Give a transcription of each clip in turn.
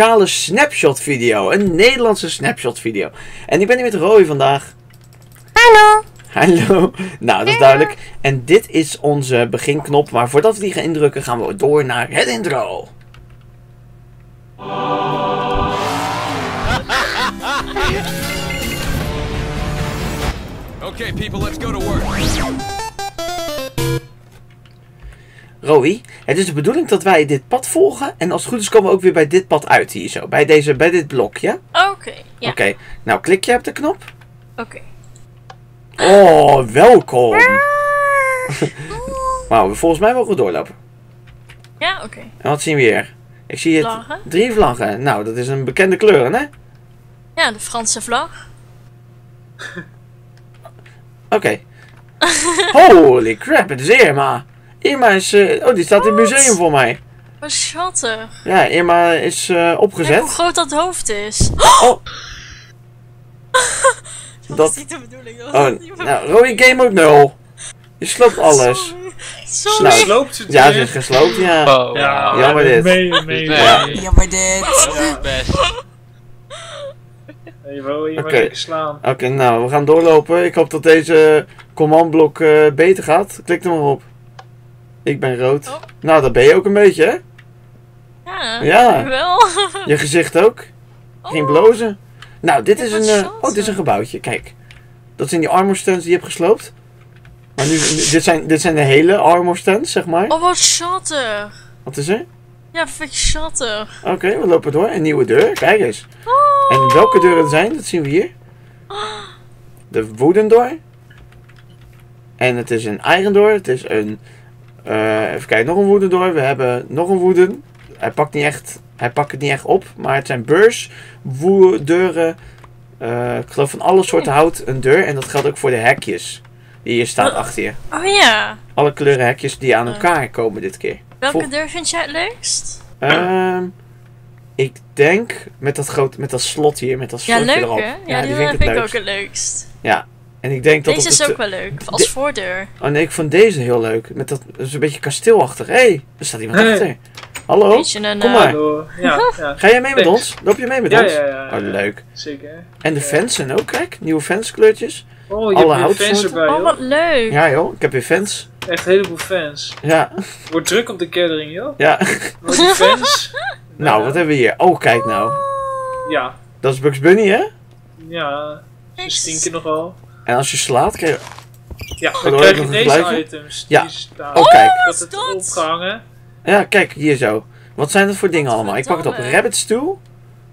speciale snapshot video. Een Nederlandse snapshot video. En ik ben hier met Roy vandaag. Hallo. Hallo. Nou, dat is duidelijk. En dit is onze beginknop. Maar voordat we die gaan indrukken, gaan we door naar het intro. Okay, people, let's go to work. Roy, het is de bedoeling dat wij dit pad volgen. En als het goed is komen we ook weer bij dit pad uit hier zo. Bij, deze, bij dit blokje. Oké, ja. Oké, nou klik je op de knop. Oké. Oh, welkom. Wauw, volgens mij mogen we doorlopen. Ja, oké. En wat zien we hier? Ik zie het. Vlaggen. Drie vlaggen. Nou, dat is een bekende kleur, hè? Ja, de Franse vlag. Oké. Holy crap, het is Irma. Irma is... eh, oh, die staat in het museum voor mij. Wat schattig. Ja, Irma is eh, Kijk hoe opgezet. groot dat hoofd is. Oh. Dat, Dat- is niet de bedoeling. Dat Oh, niet nou, Roy Game ook nul. Je sloopt alles. Sorry. Sorry. Nou, Sloopt ze het Ja, ze is gesloopt, ja. Oh, Ja, Jammer dit. Mee, mee, Ja. mee. Jammer dit. best. Je wil hier Oké. nou, we gaan doorlopen. Ik hoop dat deze commandblok eh, beter gaat. Klik er maar op. Ik ben rood. Oh. Nou, dat ben je ook een beetje, hè? Ja. Ja. Wel. Je gezicht ook. Geen Oh. blozen. Nou, dit is een... eh, oh, dit is een gebouwtje. Kijk. Dat zijn die armor stands die je hebt gesloopt. Maar nu, dit, zijn, dit zijn de hele armor stands, zeg maar. Oh, wat schattig. Wat is er? Ja, vind schattig. Oké, we lopen door. Een nieuwe deur. Kijk eens. Oh. En welke deuren het zijn, dat zien we hier. De wooden door. En het is een iron door. Het is een... eh, even kijken, nog een wooden door. We hebben nog een wooden. Hij pakt, niet echt, hij pakt het niet echt op. Maar het zijn beurs, deuren. eh, ik geloof van alle soorten hout een deur. En dat geldt ook voor de hekjes. Die hier staan Oh. achter je. Oh ja. Alle kleuren hekjes die aan Ja. elkaar komen dit keer. Welke Vol- deur vind jij het leukst? Ehm, ik denk met dat, groot, met dat slot hier, met dat Ja, slotje leuk erop. hè? Ja, die, vind ik het ik leukst. ook het leukst. En ik denk dat Deze is ook wel leuk. Als De- voordeur. Oh nee, ik vond deze heel leuk. Met dat, dat is een beetje kasteelachtig. Hé, hey, er staat iemand Hey. achter. Hallo? Een... kom maar. Hallo. Ja, ja. Ga jij mee met Thanks. ons? Loop je mee met Ja, ons? ja, ja. Oh, leuk. Zeker. En de Ja. fansen ook, kijk. Nieuwe fanskleurtjes. Oh, je Alle hebt weer fans erbij, Oh, wat leuk. Ja joh, ik heb weer fans. Echt een heleboel fans. Ja, Wordt druk op de gathering, joh. ja. Wordt die fans. nou, Ja. wat hebben we hier? Oh, kijk nou. Ja. Dat is Bugs Bunny, hè? Ja. Ze stinken nogal. En als je slaat, krijg je... Ja, dan ik krijg je deze items. Ja. Die staan. Oh, kijk. Ik had wat is het dat? opgehangen. Ja, kijk, hier zo. Wat zijn dat voor dingen allemaal? Ik pak het op. Rabbit Stew?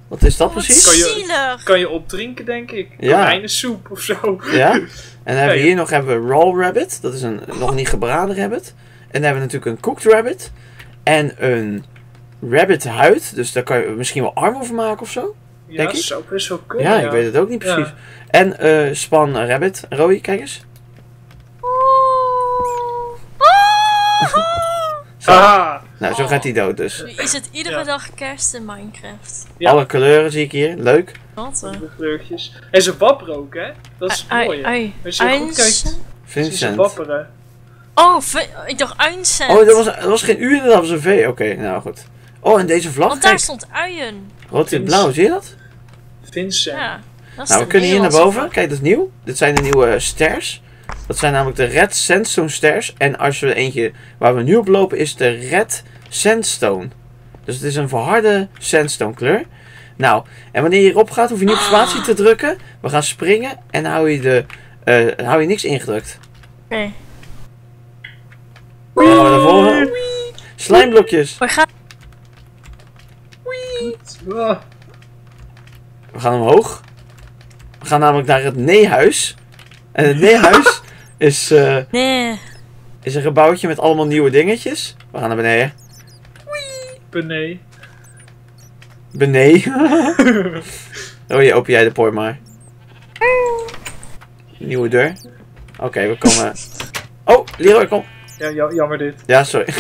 Wat is dat Oh, wat precies? Kan je- zielig. Kan je opdrinken, denk ik. Ja. soep of zo. Ja. En dan hebben we Ja, hier nog hebben we raw rabbit. Dat is een nog niet gebraden rabbit. En dan hebben we natuurlijk een cooked rabbit. En een rabbit huid. Dus daar kan je misschien wel arm over maken of zo. Ja, Denk dat ik? zou best wel kunnen. Ja, ik weet het ook niet Ja. precies. En eh span rabbit. Roy, kijk eens. Zo. Haha. Nou, zo gaat hij dood dus. Is het iedere Ja. dag kerst in Minecraft. Ja. Alle kleuren zie ik hier. Leuk. Wat een... De kleurtjes. En ze wapperen ook, hè? Dat is Als je goed kijkt, zien ze Vincent. wapperen. Oh, ik dacht uincent. Oh, dat was, dat was geen U, dat was een V. Oké, nou goed. Oh, en deze vlag. Want daar Kijk, stond uien. rood en blauw, zie je dat? Vincent. Ja. Dat is Nou, de we kunnen hier naar boven. Kijk, dat is nieuw. Dit zijn de nieuwe stairs. Dat zijn namelijk de Red Sandstone stairs. En als we eentje waar we nu op lopen is de Red Sandstone. Dus het is een verharde sandstone kleur. Nou, en wanneer je hierop gaat, hoef je niet op spatie te drukken. We gaan springen en dan hou je, de, eh, hou je niks ingedrukt. Oké. Dan gaan we naar voren. Slijmblokjes. We gaan... Ah, We gaan omhoog. We gaan namelijk naar het Neehuis. En het Neehuis is, eh, Nee. is een gebouwtje met allemaal nieuwe dingetjes. We gaan naar beneden. benee. Beneden. oh, je open jij de poort maar. Nieuwe deur. Oké, we komen. Oh, Leroy, kom. Ja, ja, jammer dit. Ja, sorry.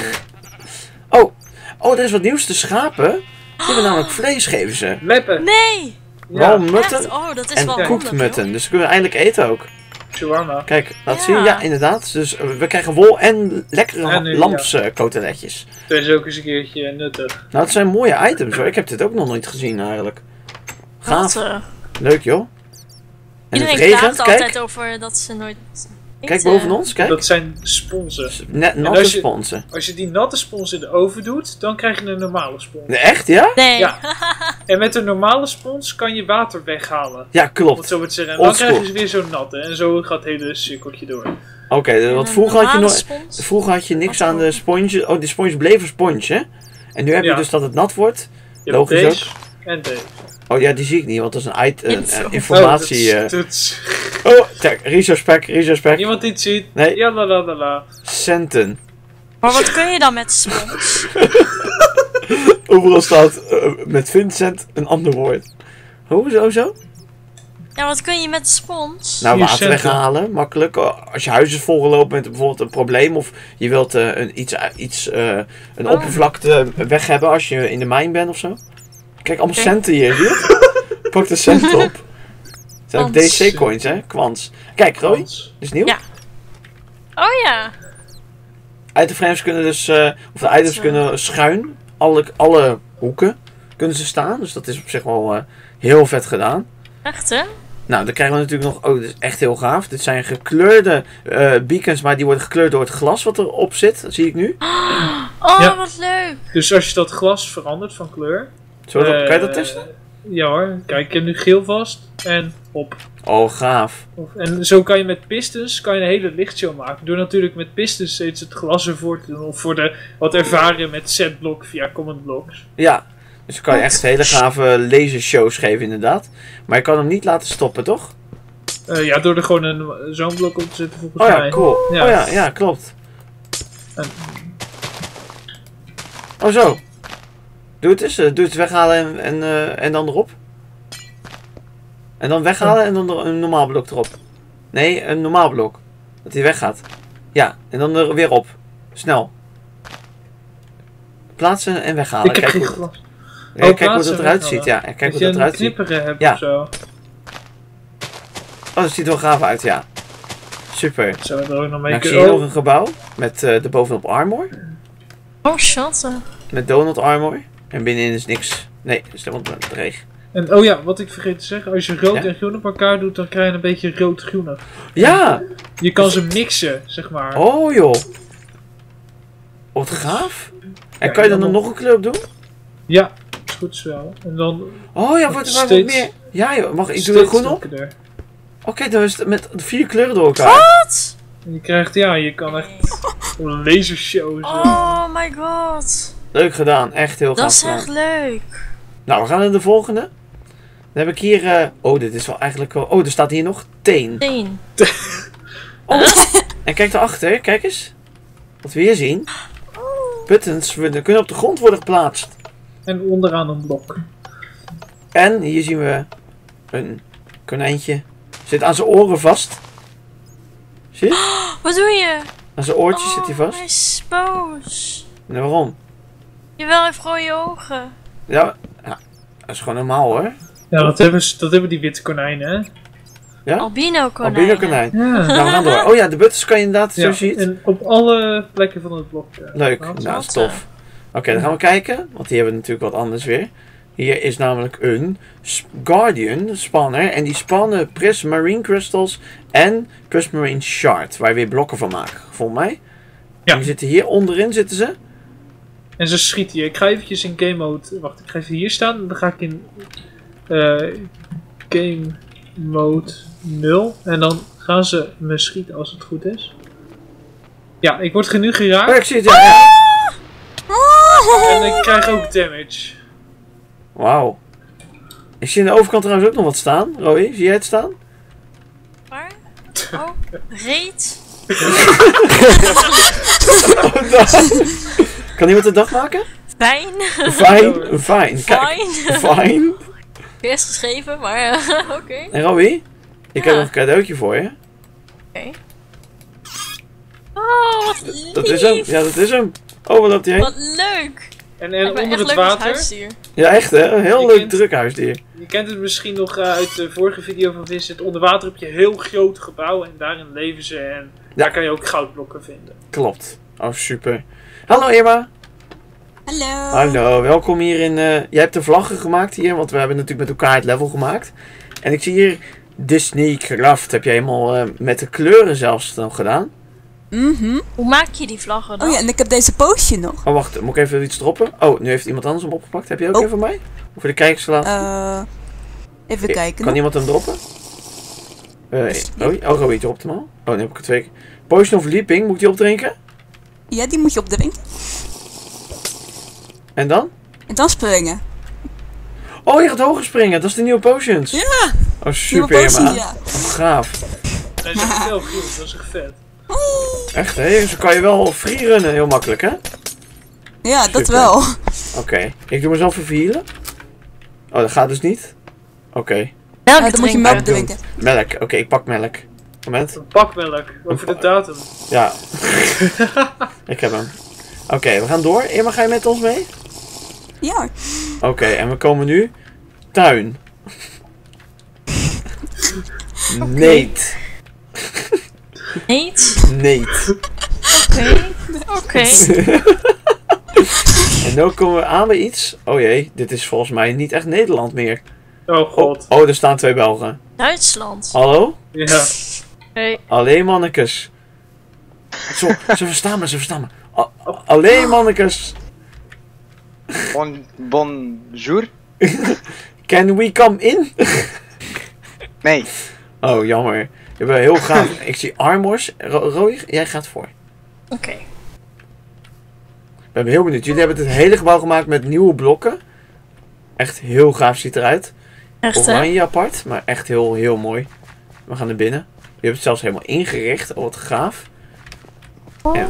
Oh, oh, er is wat nieuws. De schapen. Die hebben namelijk vlees, geven ze. Leppen. Nee! Echt? mutton Oh, dat is en wel joh. Dus we kunnen eindelijk eten ook. shawarma. Kijk, laat Ja. zien. Ja, inderdaad. Dus eh, we krijgen wol en lekkere En, eh. Dat is ook eens een keertje nuttig. Nou, het zijn mooie items hoor. Ik heb dit ook nog nooit gezien eigenlijk. Gaaf. Eh, Leuk joh. En het Iedereen regent. Kijk, altijd over dat ze nooit kijk eten. boven ons. Kijk. Dat zijn sponsen. Net natte als je- sponsen. Als je die natte spons in de oven doet, dan krijg je een normale spons. Nee, Echt ja? Nee. Ja. En met een normale spons kan je water weghalen. Ja, klopt. zo zeggen. En dan Oldschool. krijg je ze weer zo'n natte. En zo gaat het hele cirkeltje door. Oké, want vroeger had je spons. Vroeger had je niks aan de sponsje. Oh, die spons bleef een sponsje. hè? En nu heb je Ja. dus dat het nat wordt. Je Logisch hebt deze en deze. Oh ja, die zie ik niet, want dat is een, it- een, Info. een informatie. Oh, eh. Oh, kijk, resource pack, resource pack. Niemand dit ziet. Nee. Ja, la la la la. Centen. Maar wat kun je dan met spons? Overal staat eh, met Vincent een ander woord. Hoe, zo, zo? Ja, wat kun je met spons? Nou, water weghalen, makkelijk. Als je huis is volgelopen met bijvoorbeeld een probleem of je wilt eh, een, iets, iets, eh, een Oh. oppervlakte weg hebben als je in de mijn bent of zo. Kijk, allemaal centen hier, zie je het? Pak de cent op. Het zijn ook. DC-coins, hè? Kwants. Kijk, Roy, dit is nieuw. Ja. Oh ja. Itemframes kunnen dus, eh, of de items kunnen schuin, alle, alle hoeken kunnen ze staan. Dus dat is op zich wel eh, heel vet gedaan. Echt hè? Nou, dan krijgen we natuurlijk nog, oh, dit is echt heel gaaf. Dit zijn gekleurde eh, beacons, maar die worden gekleurd door het glas wat erop zit. Dat zie ik nu. Oh, Ja. wat leuk. Dus als je dat glas verandert van kleur. Zo, kan je dat eh, testen? Ja hoor. Kijk, heb nu geel vast. En op. Oh, gaaf. En zo kan je met pistons kan je een hele lichtshow maken. Door natuurlijk met pistons steeds het glas ervoor te doen. Of voor de wat ervaren met setblock via command blocks. Ja, dus dan kan je echt hele gave lasershows geven inderdaad. Maar je kan hem niet laten stoppen, toch? Eh, ja, door er gewoon een zo'n blok op te zetten volgens Oh ja, mij. cool. Ja. Oh ja, ja, klopt. En- Oh zo. Doe het eens. eh, Doe het weghalen en, en, eh, en dan erop. En dan weghalen en dan er een normaal blok erop. Nee, een normaal blok. Dat hij weggaat. Ja, en dan er weer op. Snel. Plaatsen en weghalen. Ik heb Kijk geen hoe, glas. ja, kijk hoe dat eruit ziet. Ja, en kijk dat hoe je dat eruit ziet. knipperen hebt Ja. of zo. Oh, dat ziet er wel gaaf uit, ja. Super. Zou er ook nog mee Nou, ik zie kunnen. hier Oh, nog een gebouw met eh bovenop armor. Oh, shot. Met donut armor. En binnenin is niks. Nee, dat is helemaal dreig. En oh ja, wat ik vergeet te zeggen. Als je rood Ja? en groen op elkaar doet, dan krijg je een beetje rood-groenig. Ja! Je kan ze mixen, zeg maar. Oh joh. Wat gaaf. En Ja, kan je dan dan nog een kleur op doen? Ja, is goed zo. En dan Oh ja, wordt er maar wat Steeds- meer. Ja joh, mag ik doe steeds er groen op? Oké, dan is het met vier kleuren door elkaar. Wat? En je krijgt, ja, je kan echt een lasershow. zo. Oh my god. Leuk gedaan, echt heel Dat gaaf is gedaan. echt leuk. Nou, we gaan naar de volgende. Dan heb ik hier... eh, Oh, dit is wel eigenlijk wel... Oh, er staat hier nog teen. Teen. Oh. En kijk daarachter, kijk eens. Wat we hier zien. Buttons kunnen op de grond worden geplaatst. En onderaan een blok. En hier zien we een konijntje. Zit aan zijn oren vast. Zie je? Wat doe je? Aan zijn oortjes zit hij Oh, vast. Hij is boos. En waarom? Jawel, hij heeft rode ogen. Ja, ja, dat is gewoon normaal hoor. Ja, dat hebben, ze- dat hebben die witte konijnen, hè? Ja? Albino konijn. Albino konijn. Ja. Nou, we gaan door. Oh ja, de buttons kan je inderdaad, zo ja. ziet. En op alle plekken van het blok. ja. Leuk, Nou, nou, dat is tof. Oké, dan gaan we kijken, want hier hebben we natuurlijk wat anders weer. Hier is namelijk een Guardian spanner. En die spannen Prismarine Crystals en Prismarine Shard. Waar je weer blokken van maken, volgens mij. Ja. En die zitten hier onderin, zitten ze. En ze schieten hier. Ik ga eventjes in game mode. Wacht, ik ga even hier staan. Dan ga ik in eh, game mode 0. En dan gaan ze me schieten als het goed is. Ja, ik word nu Oh, geraakt. ik zie het, ja. ja. En ik krijg ook damage. Wauw. Ik zie aan de overkant trouwens ook nog wat staan. Roy, zie jij het staan? Waar? Oh, reet. Kan iemand een dag maken? Fijn. Fijn, fijn. Kijk, Fijn. fijn. Eerst geschreven, maar eh, oké. En Roy, ik heb Ja. nog een cadeautje voor je. Oké. Oh, wat lief. Dat is hem. Ja, dat is hem. Oh, wat loopt hij heen? Wat leuk. En, ben onder het leuk water. Ja, echt hè? Een heel Je leuk kent- druk huisdier. je kent het misschien nog eh, uit de vorige video van Vincent. Onder water heb je heel grote gebouwen en daarin leven ze. En daar kan je ook goudblokken vinden. Klopt. Oh, super. Hallo Irma. Hallo. Hallo, welkom hier in... eh jij hebt de vlaggen gemaakt hier, want we hebben natuurlijk met elkaar het level gemaakt. En ik zie hier Disney Craft. Heb jij helemaal eh, met de kleuren zelfs nog gedaan? Mhm. Hoe maak je die vlaggen dan? Oh ja, en ik heb deze poosje nog. Oh, wacht. Moet ik even iets droppen? Oh, nu heeft iemand anders hem opgepakt. Heb je ook Oh. even van mij? Of voor de kijkers te laten? Eh even kijken. Kan iemand hem droppen? Is- oh, oh, Roy dropt hem al. Oh, nu heb ik er twee. Potion of Leaping, moet ik die opdrinken? Ja, die moet je opdrinken. En dan? En dan springen. Oh, je gaat hoger springen. Dat is de nieuwe potions. Ja, Oh, super, ja. Gaaf. Zij zijn echt heel groen, dat is echt vet. Echt, hè? Zo kan je wel freerunnen heel makkelijk, hè? Ja, dat wel. Oké. Ik doe mezelf vervieren. Oh, dat gaat dus niet. Oké. Ja, dan moet je melk drinken. Melk. Oké, ik pak melk. Moment. Een pakmelk, over de datum. Ja. ik heb hem. Oké, we gaan door. Irma, ga je met ons mee? Ja. Oké, en we komen nu. Tuin. Neet. Neet. Neet. Oké. Oké. En nu komen we aan bij iets. Oh jee, dit is volgens mij niet echt Nederland meer. Oh Oh, god. oh er staan twee Belgen. Duitsland. Hallo? Ja. Hey. Alleen mannekes. Zo, ze verstaan me, ze verstaan me. A- alleen mannekes. Bon, bonjour? Can we come in? Nee. Oh, jammer. Je bent heel gaaf. Ik zie armors. Ro Roy, jij gaat voor. Oké. Ik ben heel benieuwd. Jullie hebben het hele gebouw gemaakt met nieuwe blokken. Echt heel gaaf ziet eruit. Echt hè? Oranje apart, maar echt heel, heel mooi. We gaan naar binnen. Je hebt het zelfs helemaal ingericht. Oh, wat gaaf. Ja.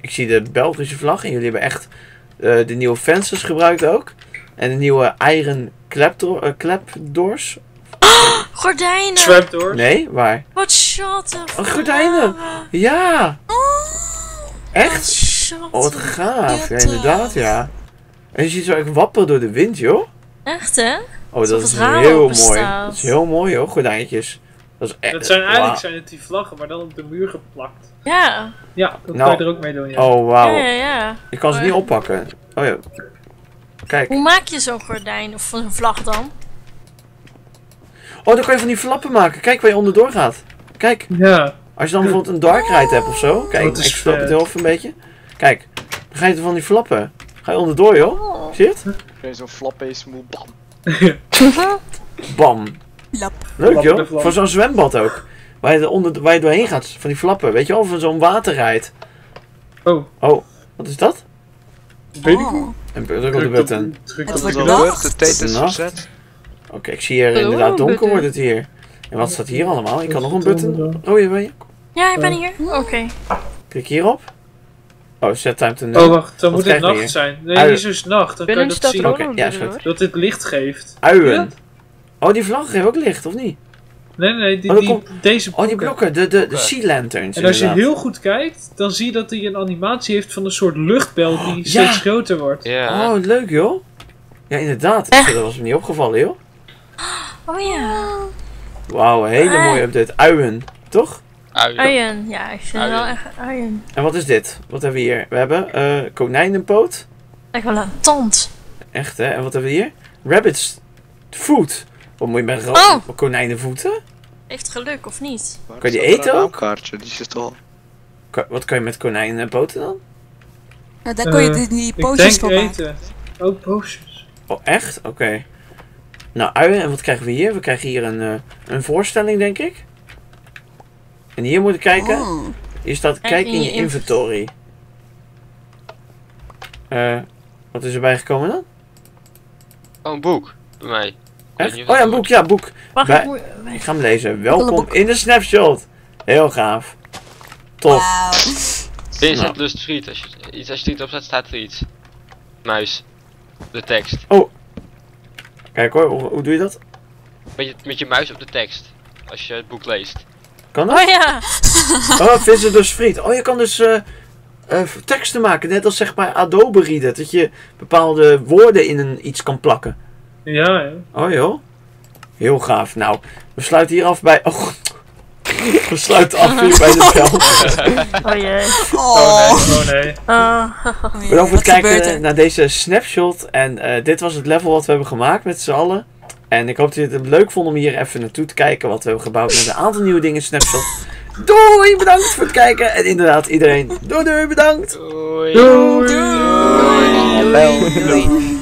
Ik zie de Belgische vlag en jullie hebben echt eh, de nieuwe fences gebruikt ook. En de nieuwe iron clapdoor, eh, clapdoors. Gordijnen. Trapdoor. Nee, waar? Wat schatten. Oh, gordijnen. Ja! Echt? Wat. Oh, gaaf. Ja, inderdaad, ja. En je ziet zo echt wapperen door de wind, joh. Echt hè? Oh, dat is heel mooi. staat. Dat is heel mooi, hoor, gordijntjes. Dat is echt... Dat zijn eigenlijk zijn het die vlaggen, maar dan op de muur geplakt. Ja. Ja, dat Nou. kan je er ook mee doen, ja. Oh, wauw. Ja, ja, ja. Ik kan ze niet oppakken. Oh ja. Kijk. Hoe maak je zo'n gordijn of een vlag dan? Oh, dan kan je van die flappen maken. Kijk waar je onderdoor gaat. Kijk. Ja. Als je dan bijvoorbeeld een dark ride hebt of zo. Kijk, Dat is ik stop het heel even een beetje. Kijk. Dan ga je van die flappen. Ga je onderdoor, joh. Oh. Zie je het? Zo'n flappace moe, bam. Bam. Lap. Leuk, joh. Voor zo'n zwembad ook. Waar je, er onder, waar je doorheen gaat. Van die flappen. Weet je wel? Van zo'n waterrijd. Oh, Oh, wat is dat? weet ik niet. Oh. En druk op de button. Druk Het op wordt nacht. de tijd is. Oké, ik zie hier Oh, inderdaad donker wordt het hier. En wat staat hier allemaal? Ik kan nog een is button. Oh, hier ben je. Ja, ik ben hier. Oké. Klik hierop. Oh, set time to Oh, wacht, dan Wat moet het nacht zijn. Nee, Ui. niet eens nacht, dan kan je dat zien. is. Dat dit licht geeft. Uien. Oh, die vlag geeft ook licht, of niet? Nee, nee, nee, die, Oh, die, komt- deze Oh, die blokken. De, de, de sea lanterns. En als je inderdaad. heel goed kijkt, dan zie je dat hij een animatie heeft van een soort luchtbel die Ja. steeds groter wordt. Ja. Oh, leuk joh. Ja, inderdaad. Echt? Dat was me niet opgevallen, joh. Oh ja. Wauw, een hele Ah. mooie update. Uien, toch? Uien. Uien. Ja, ik vind het wel echt uien. En wat is dit? Wat hebben we hier? We hebben eh konijnenpoot. Lijkt wel een tand. Echt, hè? En wat hebben we hier? Rabbit's foot. Wat moet je met Oh. konijnenvoeten? Heeft geluk of niet? Kan je die eten ook? kaartje, die is toch al. Ka- Wat kan je met konijnenpoten dan? Nou, daar kon je Eh, die, die pootjes maken. eten. Oh, potions. Oh, echt? Oké. Nou, uien. En wat krijgen we hier? We krijgen hier een, eh, een voorstelling, denk ik. En hier moet ik kijken. Oh. Hier staat, kijk in je inventory. Eh, wat is erbij gekomen dan? Oh, een boek. Bij mij. Echt? Oh ja, een boek, ja, boek. Wacht, Wij- ik moet... Ik ga hem lezen. Welkom in de snapshot. Heel gaaf. Tof. Wauw. Vincent Nou. lust friet. Als je iets als je het opzet, staat er iets. Muis. De tekst. Kijk hoor, hoe, hoe doe je dat? Met je, met je muis op de tekst. Als je het boek leest. Kan dat? Oh ja. Oh, vissen dus friet. Oh, je kan dus eh eh, teksten maken. Net als zeg maar Adobe Reader. Dat je bepaalde woorden in een iets kan plakken. Ja, ja. Oh joh. Heel gaaf. Nou, we sluiten hier af bij... Oh. We sluiten af hier bij de spel. Oh jee. Oh Oh. nee, oh nee. Bedankt voor het kijken naar deze snapshot. En eh, dit was het level wat we hebben gemaakt met z'n allen. En ik hoop dat jullie het leuk vonden om hier even naartoe te kijken. Wat we hebben gebouwd met een aantal nieuwe dingen in snapshot. Doei, bedankt voor het kijken. En inderdaad iedereen, doei doei, bedankt. Doei. Doei. Doei. Doei.